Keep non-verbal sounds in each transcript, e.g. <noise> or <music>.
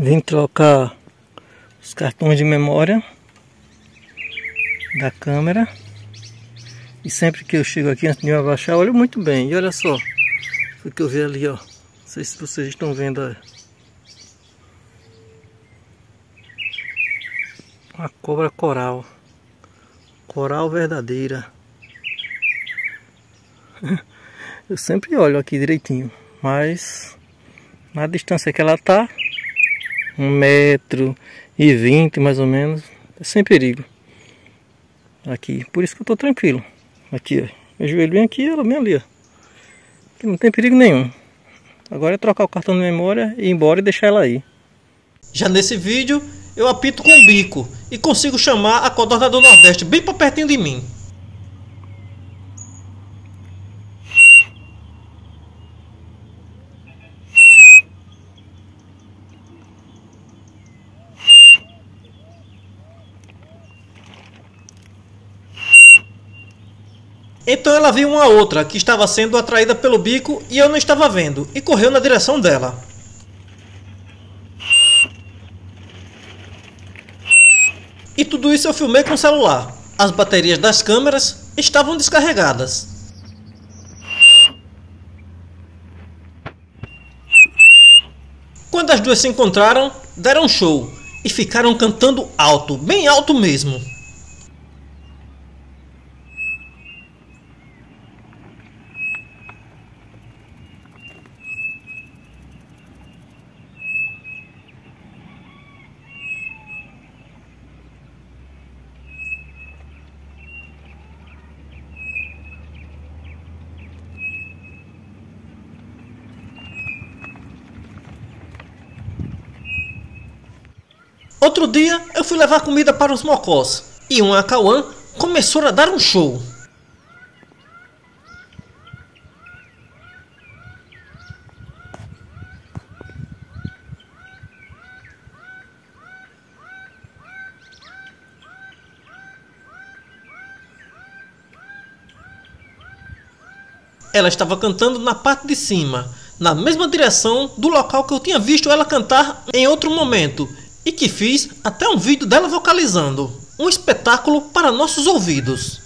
Vim trocar os cartões de memória da câmera. E sempre que eu chego aqui antes de abaixar, olho muito bem. E olha só o que eu vi ali, ó. Não sei se vocês estão vendo. Ó. Uma cobra coral. Coral verdadeira. <laughs> Eu sempre olho aqui direitinho. Mas na distância que ela tá, um metro e vinte mais ou menos, é sem perigo. Aqui, por isso que eu tô tranquilo. Aqui, ó. Meu joelho bem aqui, ela bem ali, ó. Aqui não tem perigo nenhum. Agora é trocar o cartão de memória e ir embora e deixar ela aí. Já nesse vídeo, eu apito com o bico e consigo chamar a codorna do Nordeste bem para pertinho de mim. Então ela viu uma outra que estava sendo atraída pelo bico e eu não estava vendo, e correu na direção dela. E tudo isso eu filmei com o celular. As baterias das câmeras estavam descarregadas. Quando as duas se encontraram, deram um show e ficaram cantando alto, bem alto mesmo. Outro dia eu fui levar comida para os mocós e um acauã começou a dar um show. Ela estava cantando na parte de cima, na mesma direção do local que eu tinha visto ela cantar em outro momento, e que fiz até um vídeo dela vocalizando. Um espetáculo para nossos ouvidos.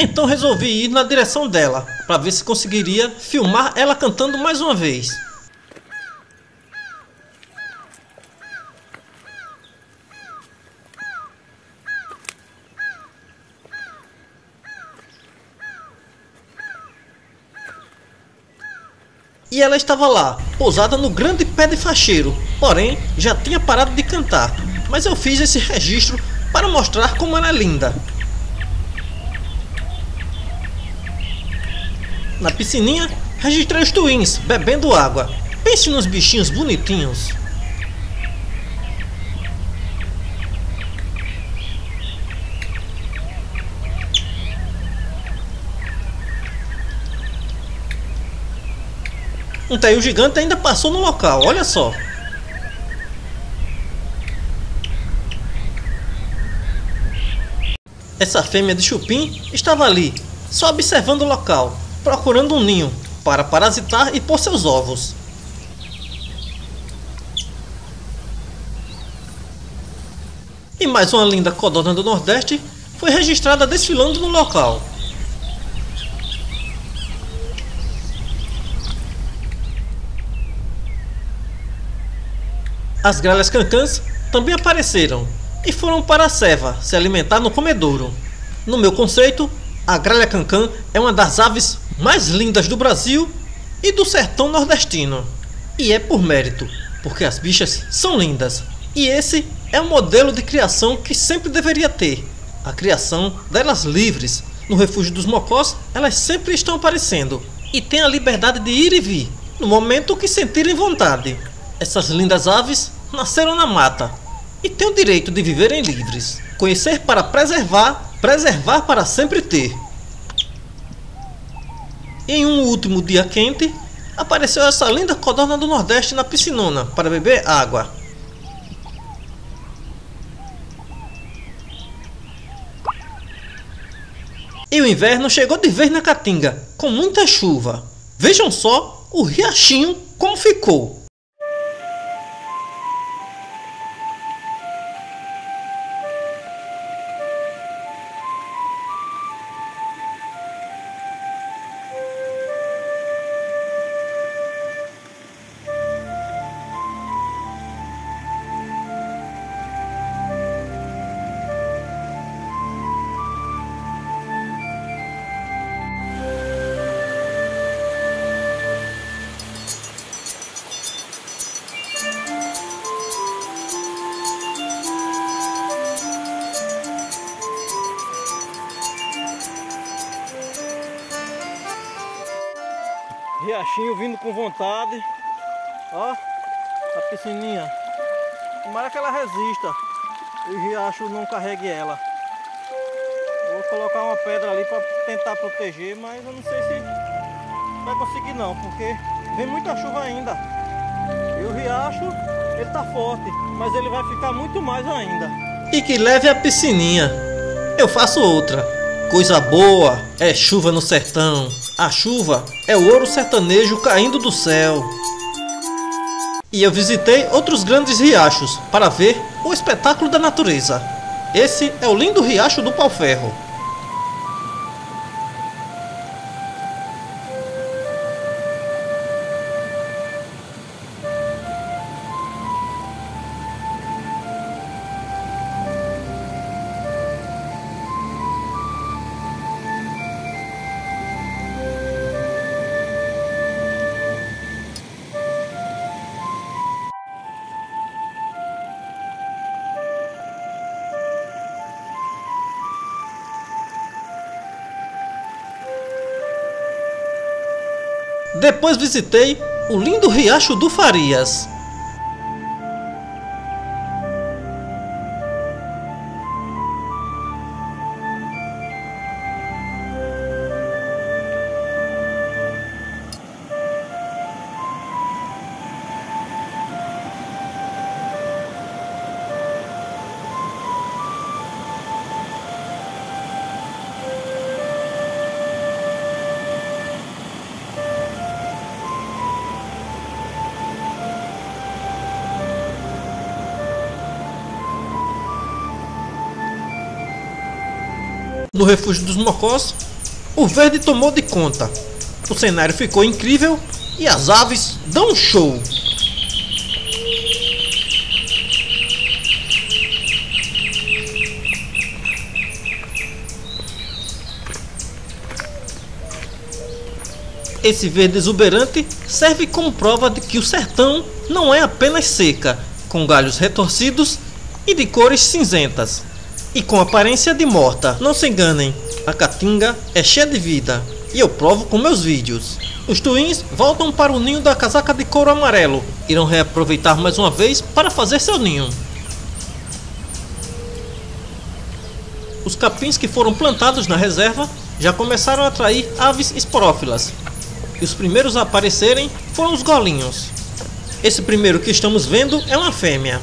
Então resolvi ir na direção dela, para ver se conseguiria filmar ela cantando mais uma vez. E ela estava lá, pousada no grande pé de facheiro, porém já tinha parado de cantar. Mas eu fiz esse registro para mostrar como ela é linda. Na piscininha, registrei os twins bebendo água. Pense nos bichinhos bonitinhos. Um taio gigante ainda passou no local, olha só. Essa fêmea de chupim estava ali, só observando o local procurando um ninho para parasitar e pôr seus ovos. E mais uma linda codorna do Nordeste foi registrada desfilando no local. As gralhas cancãs também apareceram e foram para a ceva se alimentar no comedouro. No meu conceito, a gralha cancã é uma das aves mais lindas do Brasil e do sertão nordestino. E é por mérito, porque as bichas são lindas. E esse é o modelo de criação que sempre deveria ter: a criação delas livres. No refúgio dos mocós, elas sempre estão aparecendo e têm a liberdade de ir e vir no momento que sentirem vontade. Essas lindas aves nasceram na mata, e têm o direito de viverem livres. Conhecer para preservar, preservar para sempre ter. Em um último dia quente, apareceu essa linda codorna do Nordeste na piscinona para beber água. E o inverno chegou de vez na Caatinga, com muita chuva. Vejam só o riachinho como ficou. Riachinho vindo com vontade. Ó, a piscininha. Tomara que ela resista. E o riacho não carregue ela. Vou colocar uma pedra ali para tentar proteger, mas eu não sei se vai conseguir não, porque vem muita chuva ainda. E o riacho, ele tá forte, mas ele vai ficar muito mais ainda. E que leve a piscininha. Eu faço outra. Coisa boa é chuva no sertão. A chuva é o ouro sertanejo caindo do céu. E eu visitei outros grandes riachos para ver o espetáculo da natureza. Esse é o lindo riacho do Pau-Ferro. Depois visitei o lindo Riacho do Farias. No refúgio dos Mocós, o verde tomou de conta. O cenário ficou incrível e as aves dão um show. Esse verde exuberante serve como prova de que o sertão não é apenas seca, com galhos retorcidos e de cores cinzentas e com aparência de morta. Não se enganem, a Caatinga é cheia de vida e eu provo com meus vídeos. Os twins voltam para o ninho da casaca de couro amarelo. Irão reaproveitar mais uma vez para fazer seu ninho. Os capins que foram plantados na reserva já começaram a atrair aves esporófilas. E os primeiros a aparecerem foram os golinhos. Esse primeiro que estamos vendo é uma fêmea.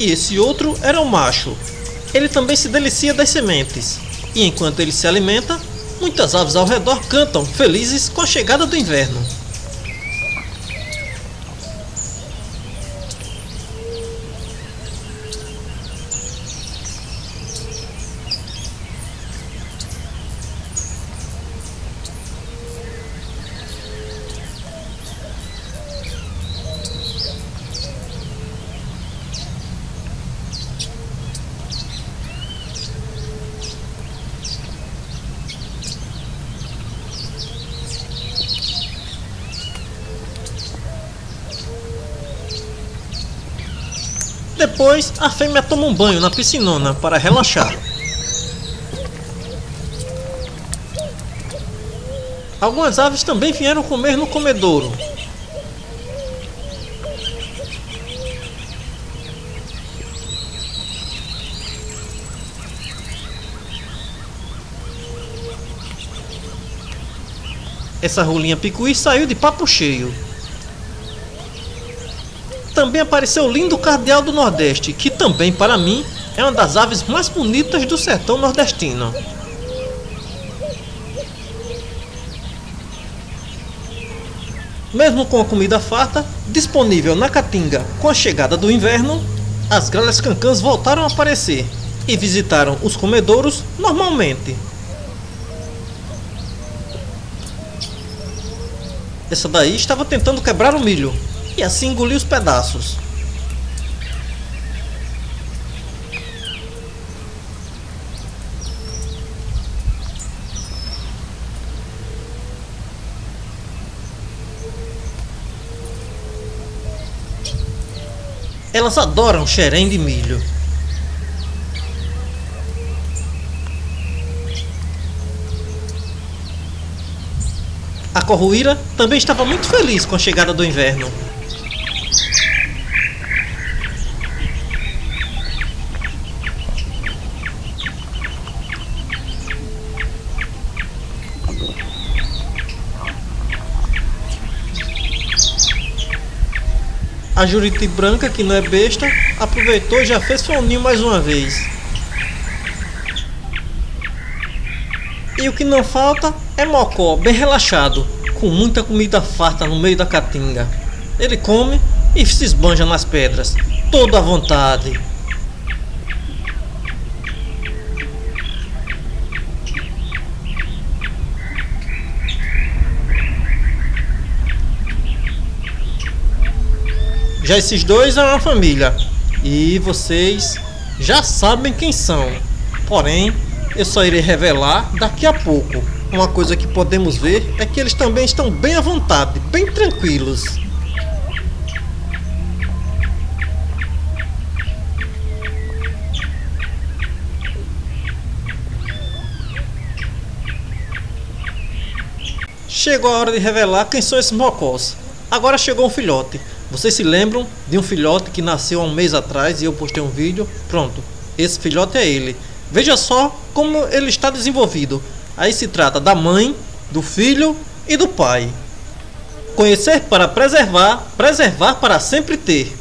E esse outro era o macho. Ele também se delicia das sementes, e enquanto ele se alimenta, muitas aves ao redor cantam, felizes com a chegada do inverno. Depois, a fêmea toma um banho na piscinona para relaxar. Algumas aves também vieram comer no comedouro. Essa rolinha picuí saiu de papo cheio. Também apareceu o lindo cardeal do Nordeste, que também para mim é uma das aves mais bonitas do sertão nordestino. Mesmo com a comida farta, disponível na Caatinga com a chegada do inverno, as gralhas cancãs voltaram a aparecer e visitaram os comedouros normalmente. Essa daí estava tentando quebrar o milho e assim engoliu os pedaços. Elas adoram xerém de milho. A corruíra também estava muito feliz com a chegada do inverno. A Juriti Branca, que não é besta, aproveitou e já fez seu ninho mais uma vez. E o que não falta é Mocó, bem relaxado, com muita comida farta no meio da caatinga. Ele come e se esbanja nas pedras, todo à vontade. Já esses dois é uma família. E vocês já sabem quem são. Porém, eu só irei revelar daqui a pouco. Uma coisa que podemos ver é que eles também estão bem à vontade, bem tranquilos. Chegou a hora de revelar quem são esses mocós. Agora chegou um filhote. Vocês se lembram de um filhote que nasceu há um mês atrás e eu postei um vídeo? Pronto, esse filhote é ele. Veja só como ele está desenvolvido. Aí se trata da mãe, do filho e do pai. Conhecer para preservar, preservar para sempre ter.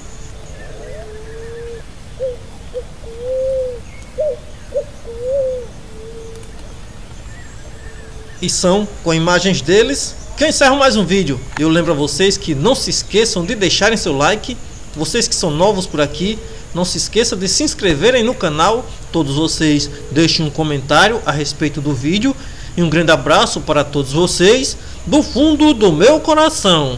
E são com imagens deles que eu encerro mais um vídeo. Eu lembro a vocês que não se esqueçam de deixarem seu like. Vocês que são novos por aqui, não se esqueçam de se inscreverem no canal. Todos vocês deixem um comentário a respeito do vídeo. E um grande abraço para todos vocês do fundo do meu coração.